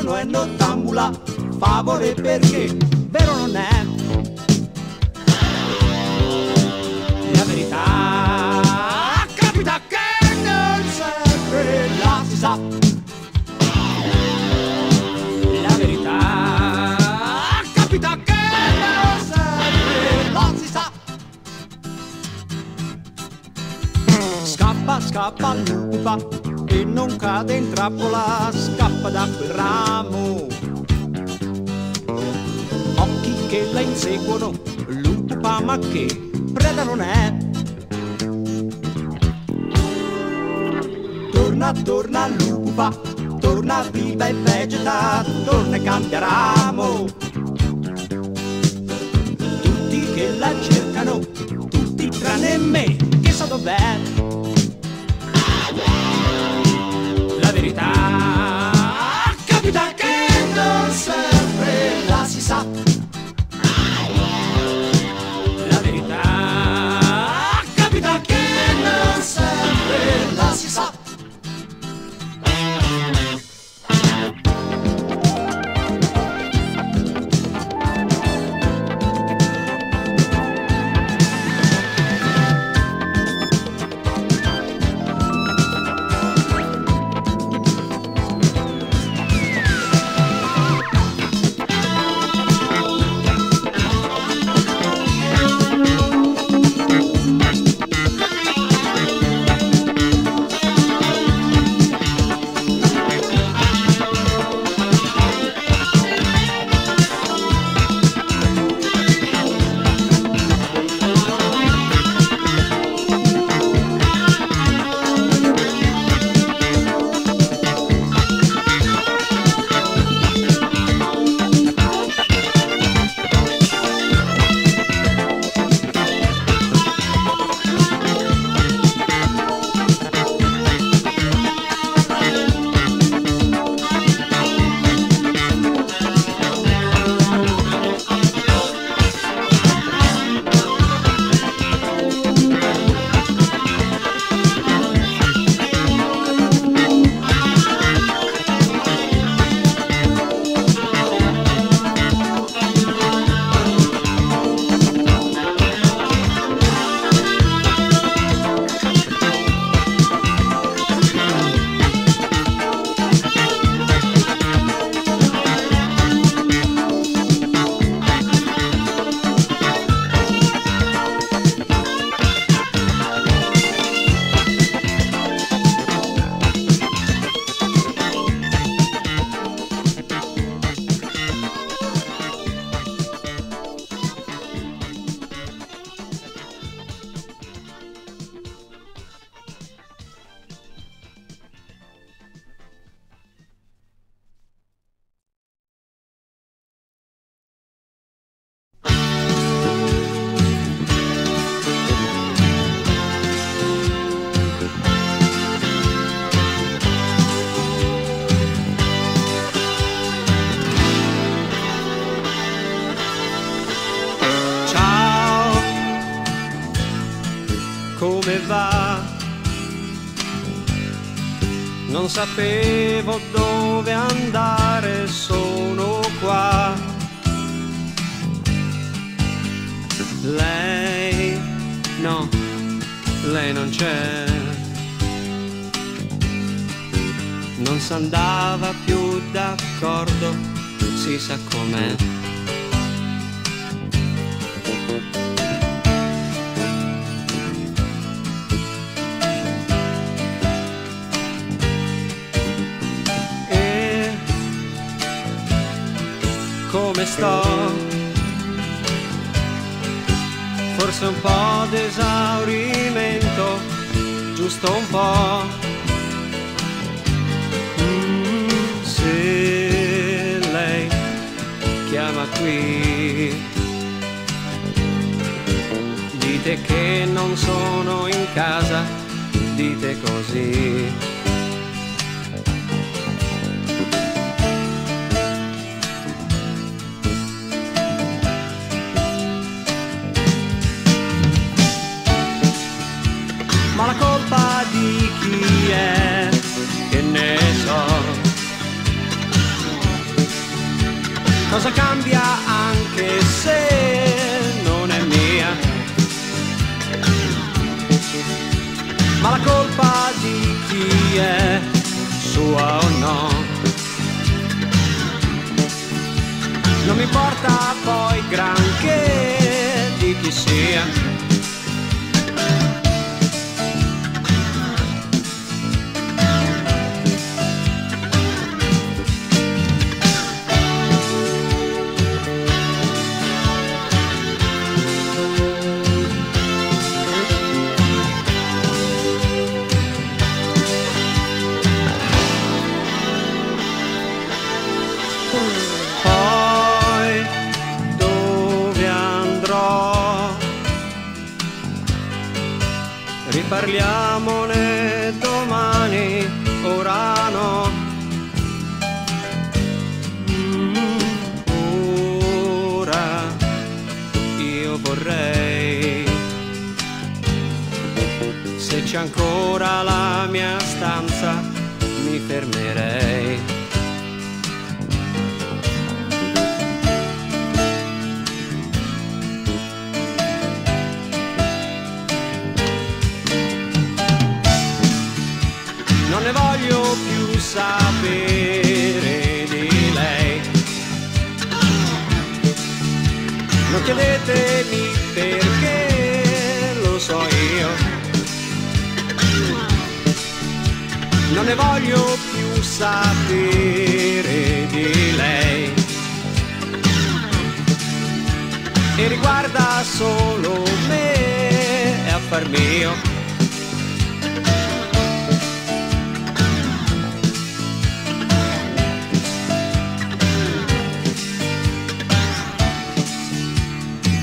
Dicono è nottambula, favole perché vero non è. La verità capita che non sempre la si sa. La verità capita che non sempre la si sa. Scappa, scappa lupa e non cade in trappola, scappa da quel ramo. Occhi che la inseguono, lupa ma che preda non è. Torna, torna lupa, torna viva e vegeta, torna e cambia ramo. Tutti che la cercano, tutti tranne me, che so dov'è. Non Non sapevo dove andare, sono qua. Lei, no, lei non c'è. Non s'andava più d'accordo, si sa com'è. Sto? Forse un po' d'esaurimento, giusto un po'. Mm, se lei chiama qui, dite che non sono in casa, dite così. Domani, ora no. Mm, ora io vorrei, se c'è ancora la mia stanza, mi fermerei. Sapere di lei. Non chiedetemi perché, lo so io. Non ne voglio più sapere di lei. E riguarda solo me, è affar mio.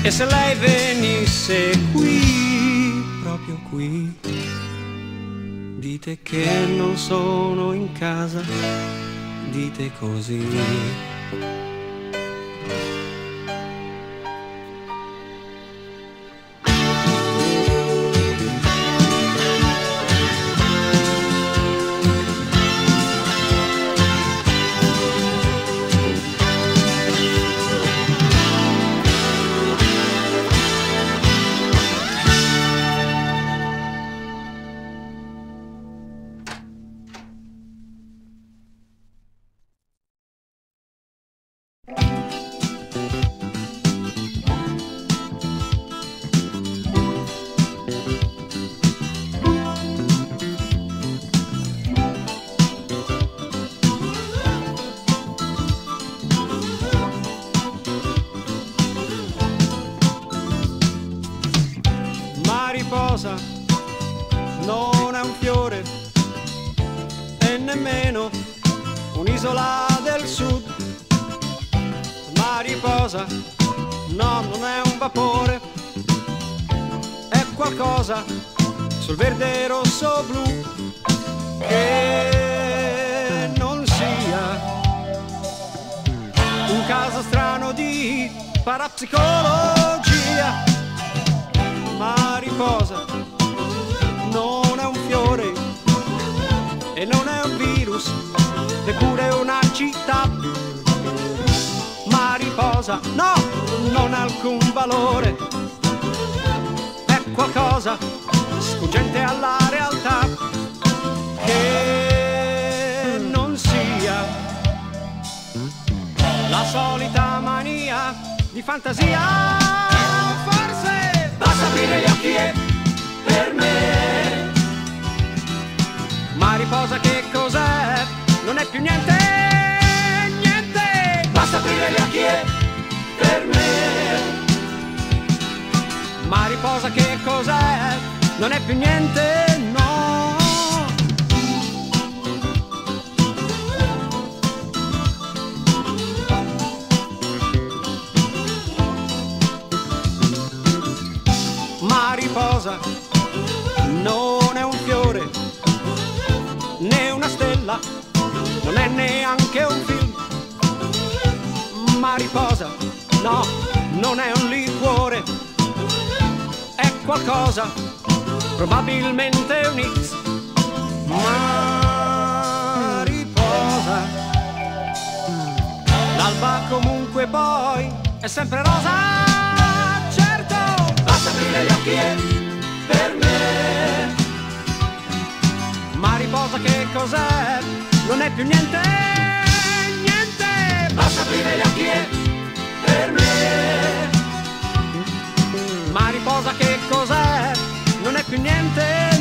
E se lei venisse qui, proprio qui, dite che non sono in casa, dite così. Vapore, è qualcosa sul verde rosso blu che non sia un caso strano di parapsicologia. Mariposa non è un fiore e non è un neppure una città. Mariposa, no, non ha alcun valore, è qualcosa sfuggente alla realtà che non sia la solita mania di fantasia. Forse basta aprire gli occhi e per me mariposa che cos'è? Non è più niente. Basta aprire gli occhi e per me mariposa che cos'è? Non è più niente, no. Mariposa non è un fiore, né una stella, non è neanche un film. Mariposa, no, non è un liquore, è qualcosa, probabilmente un X. Mariposa, l'alba comunque poi è sempre rosa, certo, basta aprire gli occhi per me. Mariposa che cos'è? Non è più niente, niente, basta aprire gli occhi e per me. Mariposa che cos'è? Non è più niente,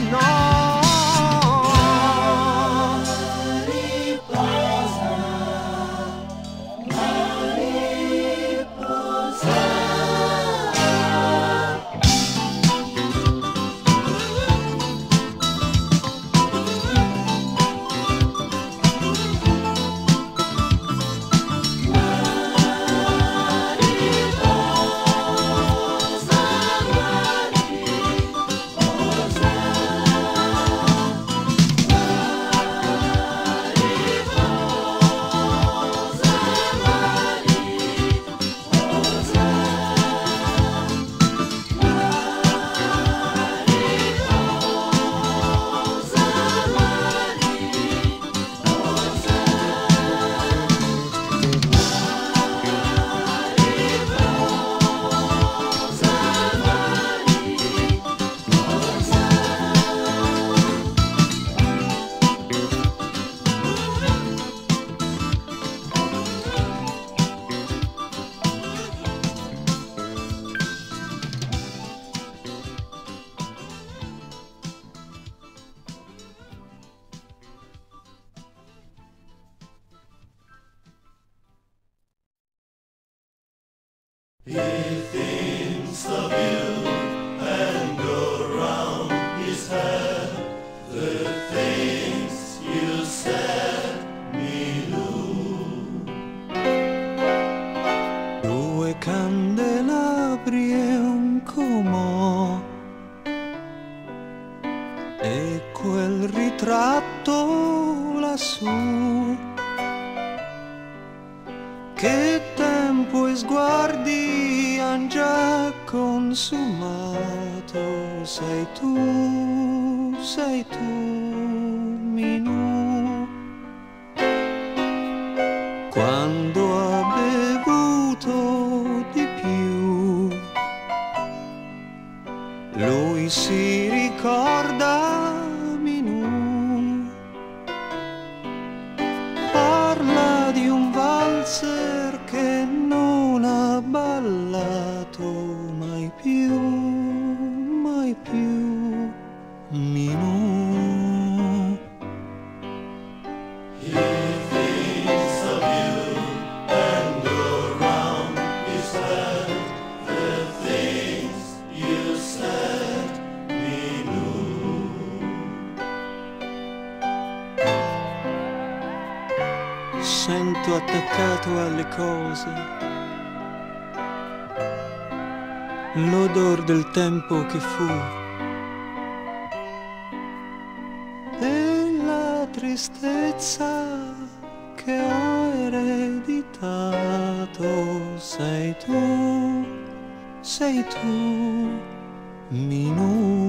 Sento attaccato alle cose. L'odor del tempo che fu. E la tristezza che ho ereditato. Sei tu, sei tu, Minù.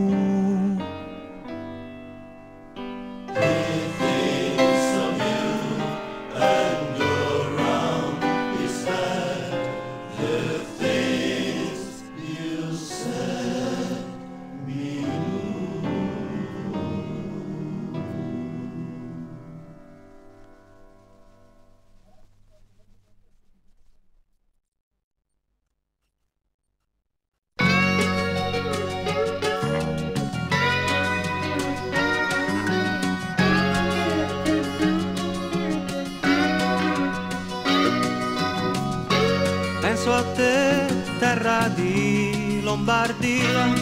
terra di Lombardia,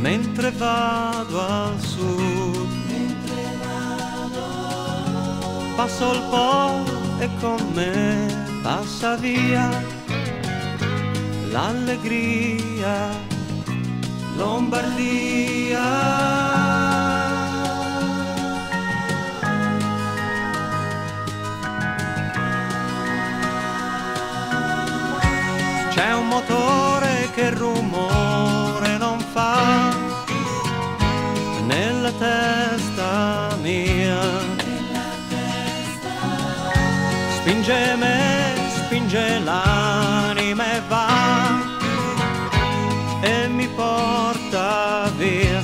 mentre vado al sud, passo il po' e con me passa via l'allegria Lombardia. C'è un motore che rumore non fa nella testa mia. Spinge me, spinge l'anima e va e mi porta via.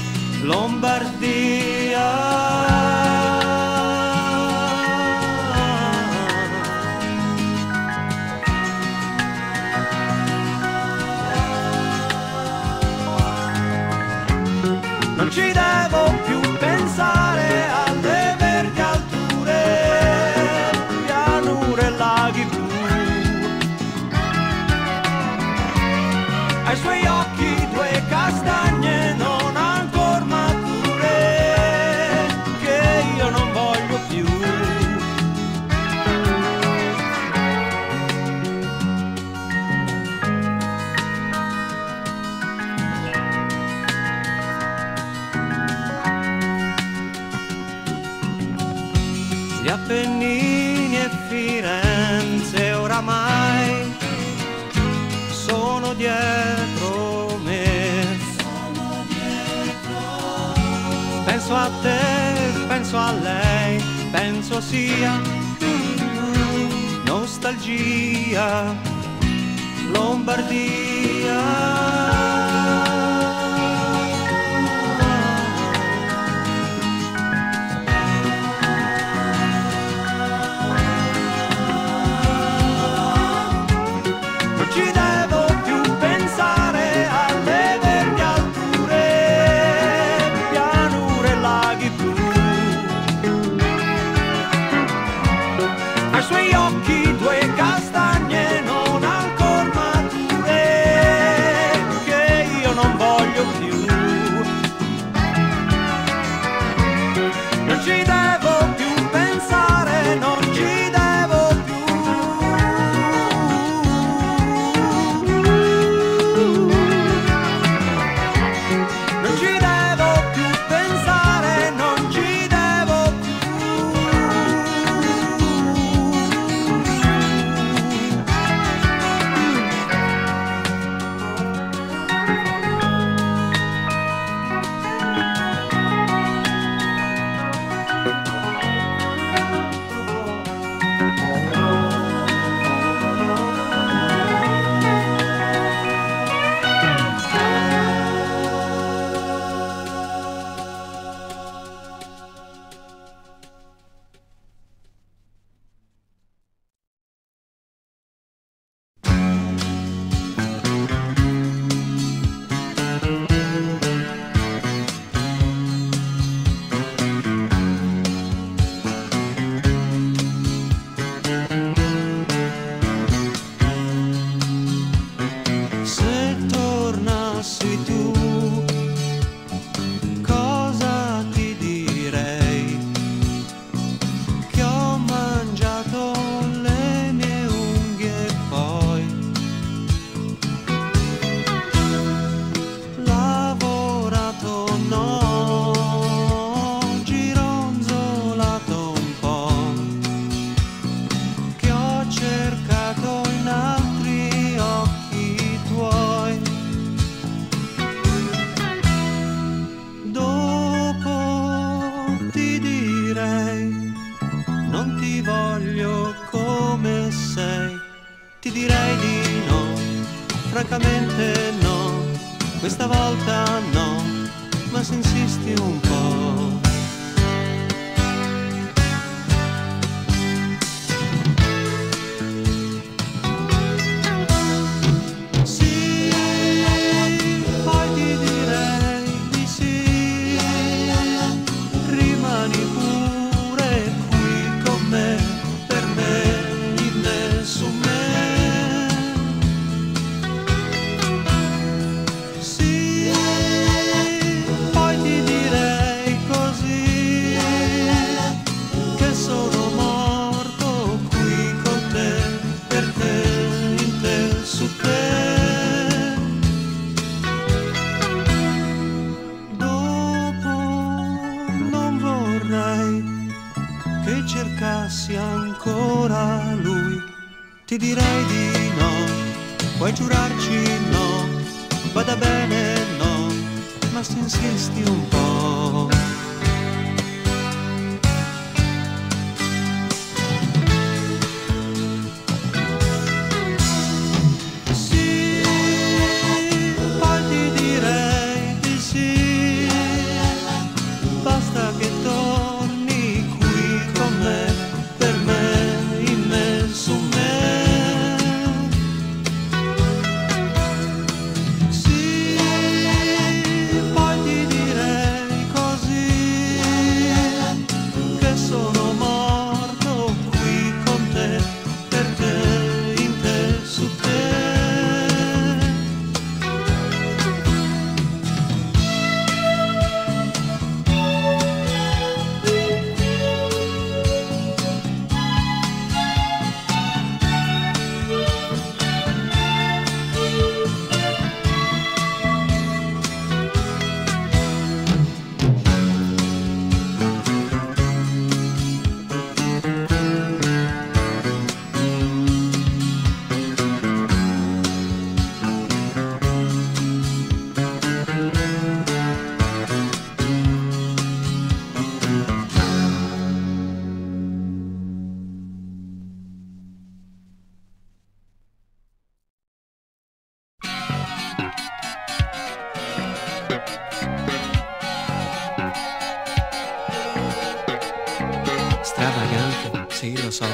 Stravagante, sì lo so,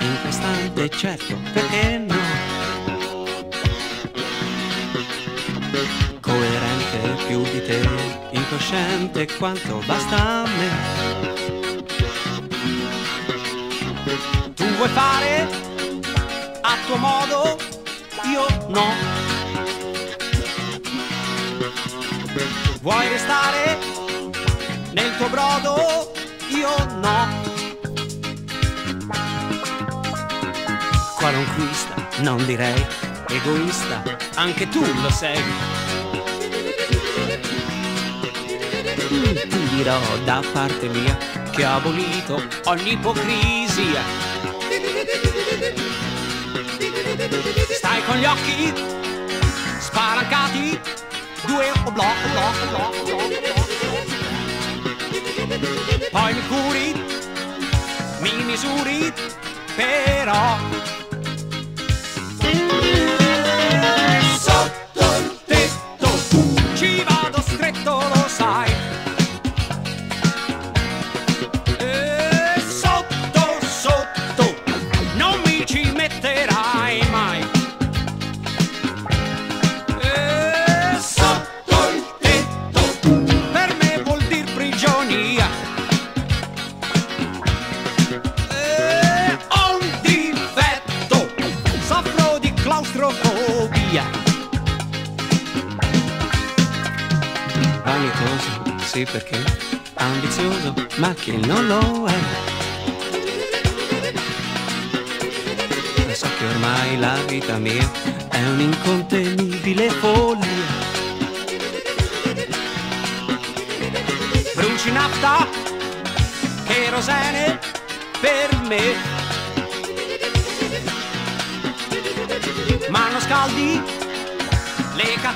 incostante, certo, perché no? Coerente più di te, incosciente quanto basta a me. Tu vuoi fare a tuo modo, io no. Vuoi restare nel tuo brodo, io no. Qualunquista, non direi egoista, anche tu lo sei. Ti dirò da parte mia che ho abolito ogni ipocrisia. Stai con gli occhi spalancati, due o blocco, blocco, blocco. Poi mi curi, mi misuri, però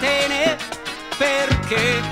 catene perché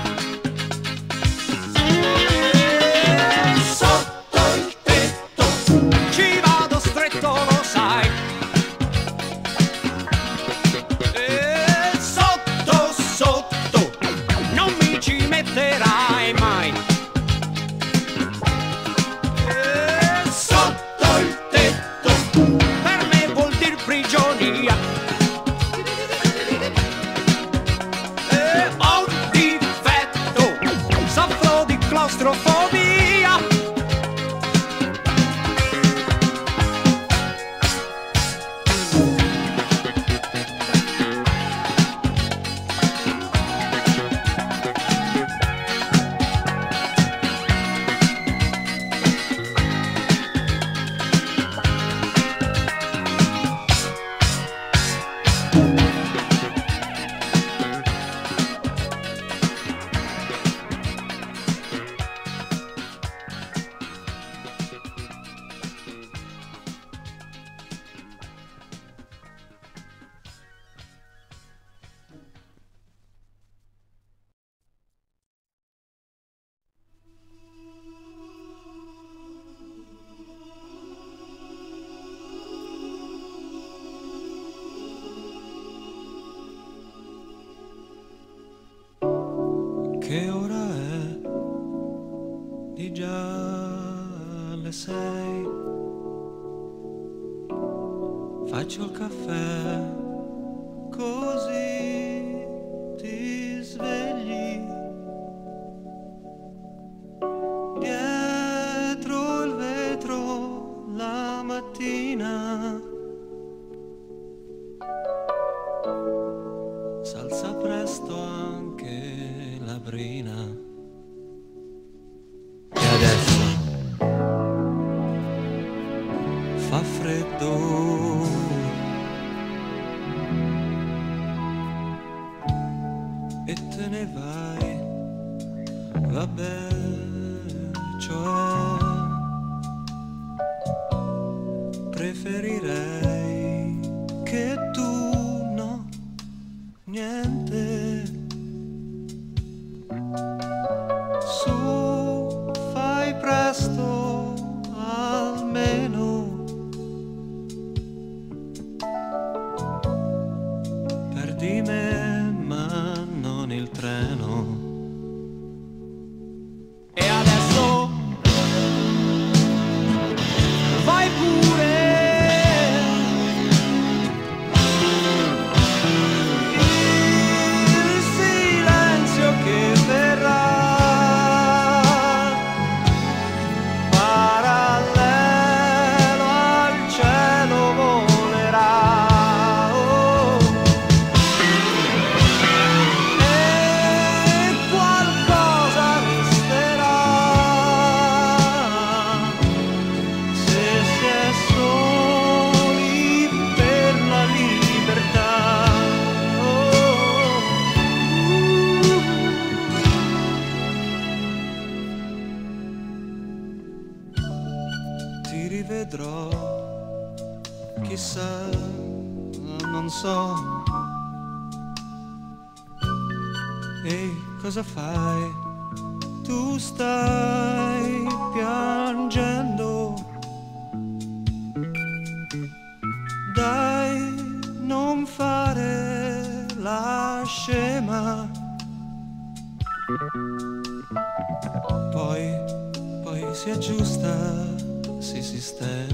che ora è di già le sei. Faccio il caffè così. demons. Poi, poi si aggiusta, si sistema.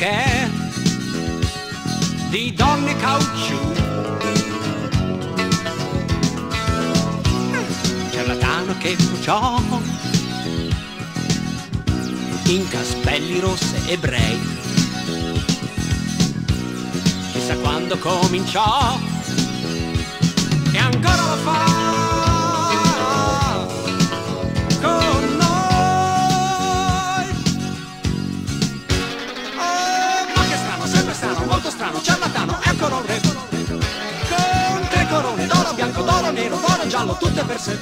che è di donne caucciù. Mm. Ciarlatano che bruciò in caspelli rosse ebrei. Chissà quando cominciò giallo, tutte per sé.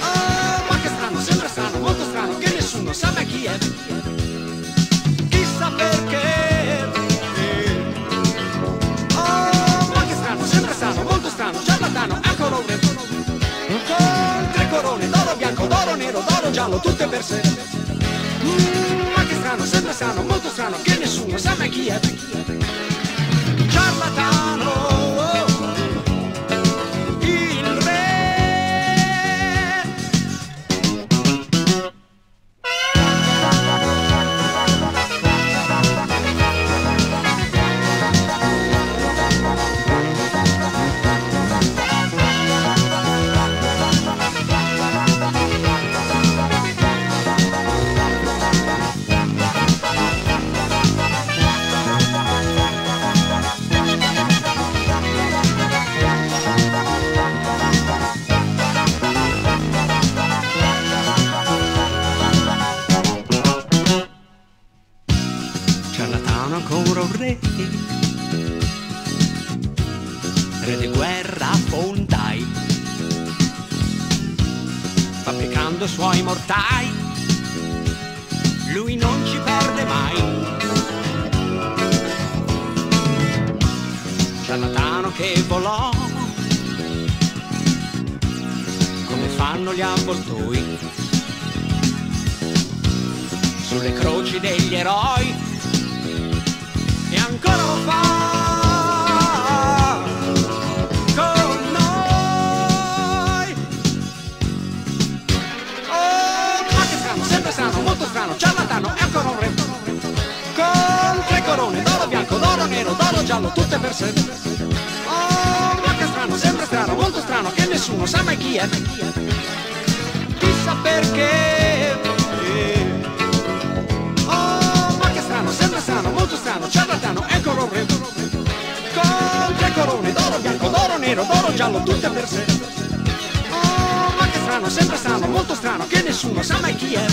Oh, ma che strano, sembra strano, molto strano, che nessuno sa mai chi è. Chissà perché. Oh, ma che strano, sembra strano, molto strano, ciarlatano, eccolo un Con tre corone, d'oro bianco, d'oro nero, d'oro giallo, tutte per sé. Mm, ma che strano, sembra strano, molto strano, che nessuno sa mai chi è. Strano, che nessuno sa mai chi è. Chissà perché. Oh, ma che strano, sembra strano, molto strano, ciarlatano, eccolo un re. Con tre corone, d'oro bianco, d'oro nero, d'oro giallo, tutte per sé. Oh, ma che strano, sembra strano, molto strano, che nessuno sa mai chi è.